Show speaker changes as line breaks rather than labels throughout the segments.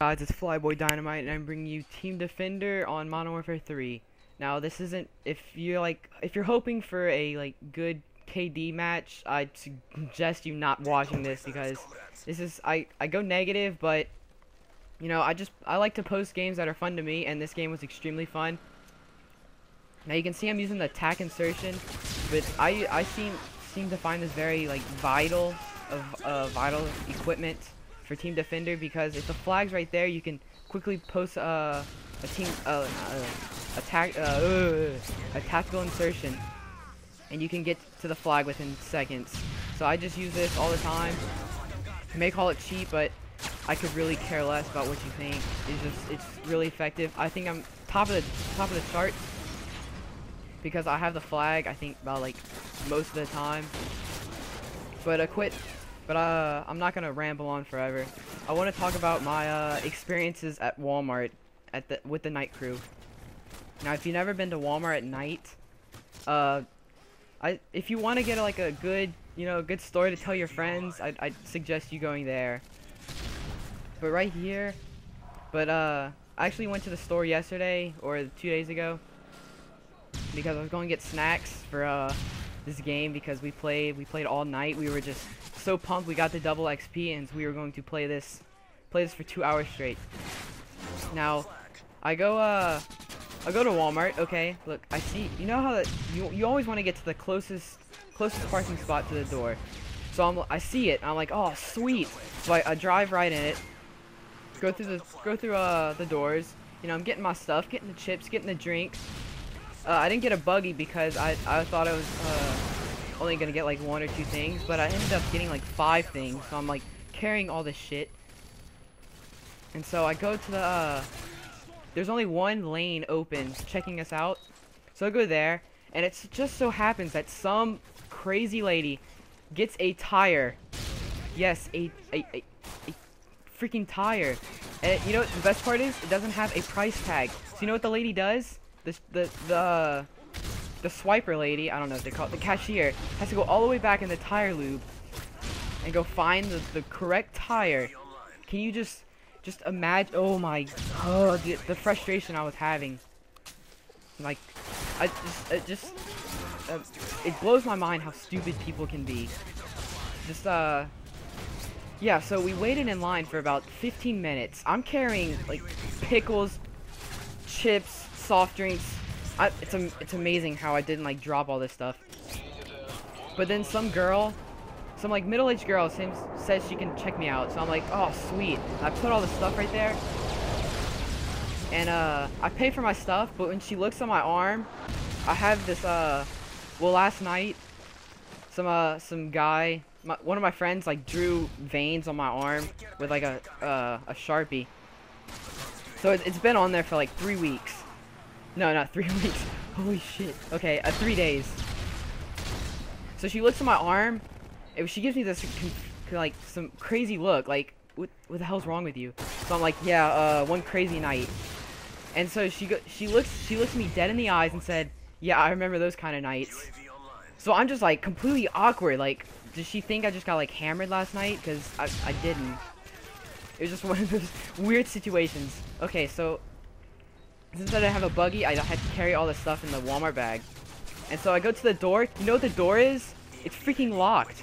Guys, it's Flyboy Dynamite, and I'm bringing you Team Defender on Modern Warfare 3. Now, this isn't if you're like if you're hoping for a like good KD match, I'd suggest you not watching this because this is I I go negative, but you know I just I like to post games that are fun to me, and this game was extremely fun. Now you can see I'm using the attack insertion, but I I seem seem to find this very like vital of uh, vital equipment for Team Defender because if the flag's right there, you can quickly post uh, a team uh, uh, attack uh, a tactical insertion, and you can get to the flag within seconds. So I just use this all the time. You may call it cheap, but I could really care less about what you think. It's just it's really effective. I think I'm top of the top of the charts because I have the flag. I think about like most of the time. But a quit but uh, I'm not gonna ramble on forever. I want to talk about my uh, experiences at Walmart at the with the night crew. Now, if you've never been to Walmart at night, uh, I if you want to get like a good you know good story to tell your friends, I'd, I'd suggest you going there. But right here, but uh, I actually went to the store yesterday or two days ago because I was going to get snacks for uh this game because we played we played all night. We were just so pumped we got the double XP and we were going to play this play this for two hours straight. Now, I go uh I go to Walmart, okay, look, I see you know how that you you always want to get to the closest closest parking spot to the door. So I'm I see it, I'm like, oh sweet. So I, I drive right in it, go through the go through uh the doors, you know, I'm getting my stuff, getting the chips, getting the drinks. Uh, I didn't get a buggy because I I thought I was uh only gonna get like one or two things, but I ended up getting like five things, so I'm like carrying all this shit. And so I go to the, uh, there's only one lane open checking us out. So I go there, and it just so happens that some crazy lady gets a tire. Yes, a, a, a, a freaking tire. And you know what the best part is? It doesn't have a price tag. So you know what the lady does? The, the, the, the swiper lady, I don't know what they call it, the cashier, has to go all the way back in the tire lube and go find the, the correct tire. Can you just, just imagine, oh my, oh, the, the frustration I was having. Like, I just, it just, uh, it blows my mind how stupid people can be. Just, uh, yeah, so we waited in line for about 15 minutes. I'm carrying, like, pickles, chips, soft drinks, I, it's it's amazing how I didn't like drop all this stuff. But then some girl, some like middle-aged girl seems says she can check me out. So I'm like, oh sweet. I put all the stuff right there. And uh, I pay for my stuff, but when she looks on my arm, I have this uh, well last night, some uh, some guy, my, one of my friends like drew veins on my arm with like a uh, a sharpie. So it, it's been on there for like three weeks. No, not three weeks. Holy shit. Okay, uh, three days. So she looks at my arm, and she gives me this, like, some crazy look, like, what, what the hell's wrong with you? So I'm like, yeah, uh, one crazy night. And so she go she looks she looks me dead in the eyes and said, yeah, I remember those kind of nights. So I'm just like completely awkward. Like, does she think I just got like hammered last night? Because I, I didn't. It was just one of those weird situations. Okay, so since I didn't have a buggy, I had to carry all the stuff in the Walmart bag. And so I go to the door. You know what the door is? It's freaking locked.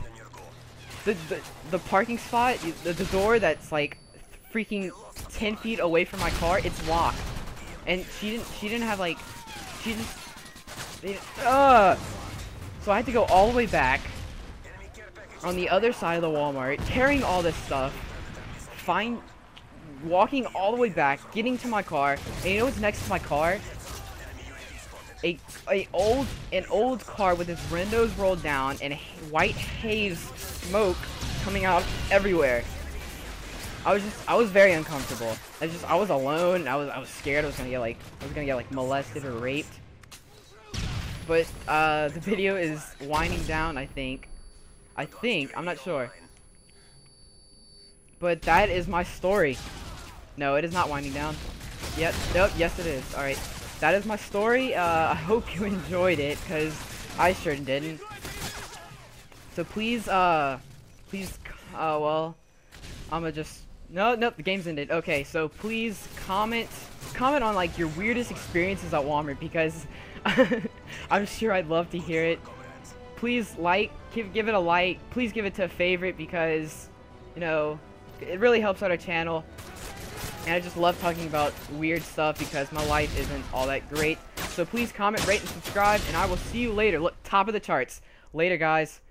The, the, the parking spot, the, the door that's like freaking 10 feet away from my car, it's locked. And she didn't, she didn't have like, she just, they, uh, so I had to go all the way back on the other side of the Walmart, carrying all this stuff, find, walking all the way back, getting to my car, and you know what's next to my car? A, a old an old car with its windows rolled down and white haze smoke coming out everywhere. I was just I was very uncomfortable. I just I was alone. I was I was scared I was gonna get like I was gonna get like molested or raped. But uh, the video is winding down. I think. I think I'm not sure. But that is my story. No, it is not winding down. Yep, nope, yes it is. Alright, that is my story. Uh, I hope you enjoyed it, because I sure didn't. So please, uh, please, uh, well, I'm gonna just No, no, the game's ended. Okay, so please comment, comment on like your weirdest experiences at Walmart because I'm sure I'd love to hear it. Please like, give give it a like. Please give it to a favorite because, you know, it really helps out our channel. And I just love talking about weird stuff because my life isn't all that great. So please comment, rate, and subscribe, and I will see you later. Look, top of the charts. Later, guys.